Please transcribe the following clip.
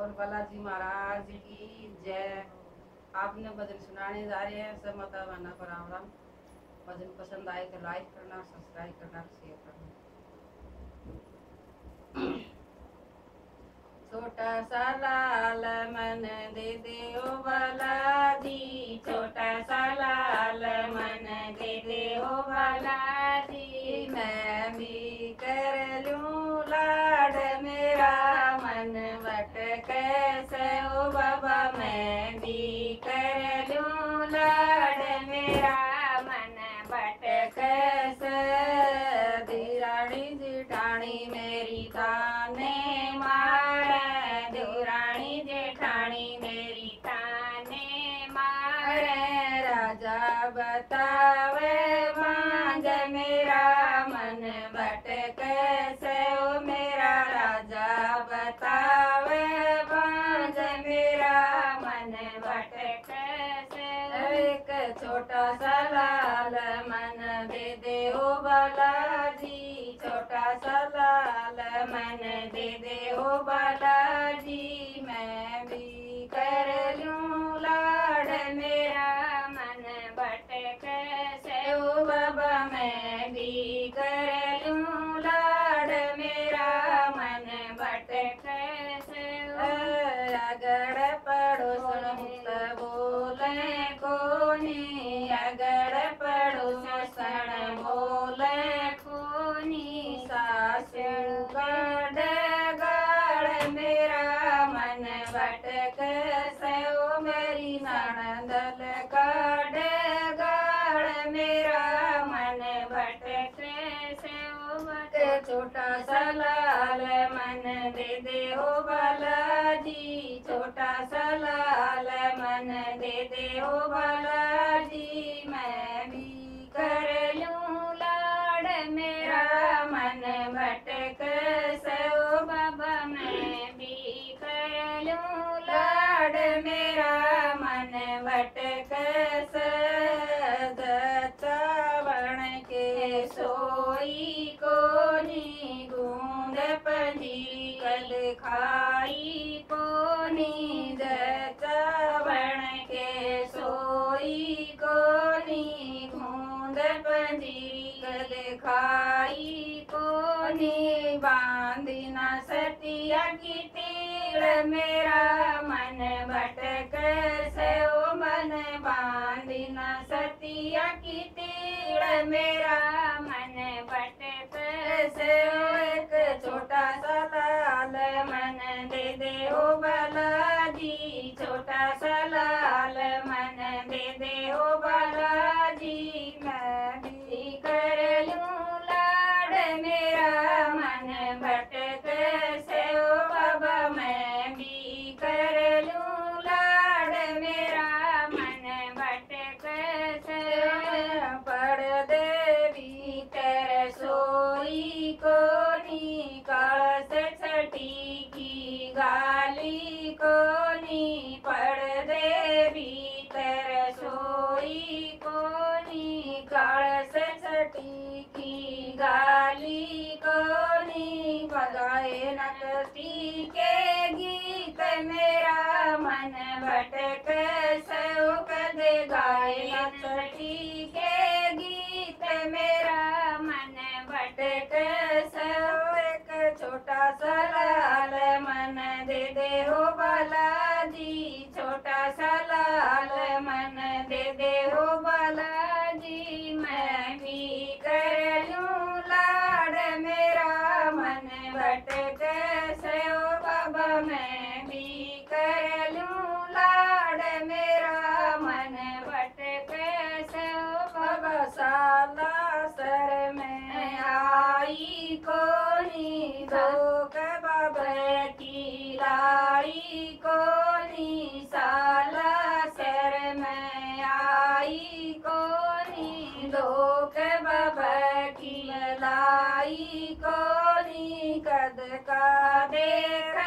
और बालाजी महाराज की जय। आपने भजन सुनाने जा रहे हैं, सब माता बहना को राम राम। भजन पसंद आए तो लाइक करना सब्सक्राइब करना शेयर करना। छोटा सा लाल मन दे दे ओ बालाजी। मारे राजा बतावे मांग मेरा मन बट कैसे ओ मेरा राजा बतावे मांग मेरा मन बट कैसे एक छोटा सा लाल मन दे दे ओ बालाजी। छोटा सा लाल मन दे दे ओ बालाजी। अगड़ पड़ोसन मुक्त बोले, कोनी अगड़ पड़ोसन बोले, कोनी सासू गड़, मेरा मन भटक से मेरी नणंदल गड़ गड़, मेरा मन भटक से छोटा सा लाल मन दे दे ओ बालाजी छोटा सला मन दे दे ओ बांधी सतिया की तीड़ मेरा मन भटक से ओ मन बांधी सतिया की तीड़ मेरा मन भटक से ओ एक छोटा सा लाल मन दे दे ओ बालाजी, छोटा सा मन बगाए के गीत मेरा मन भटक सो दे गाए। नकती के गीत मेरा मन भटक सो छोटा सा लाल मन दे दे हो बालाजी। かでか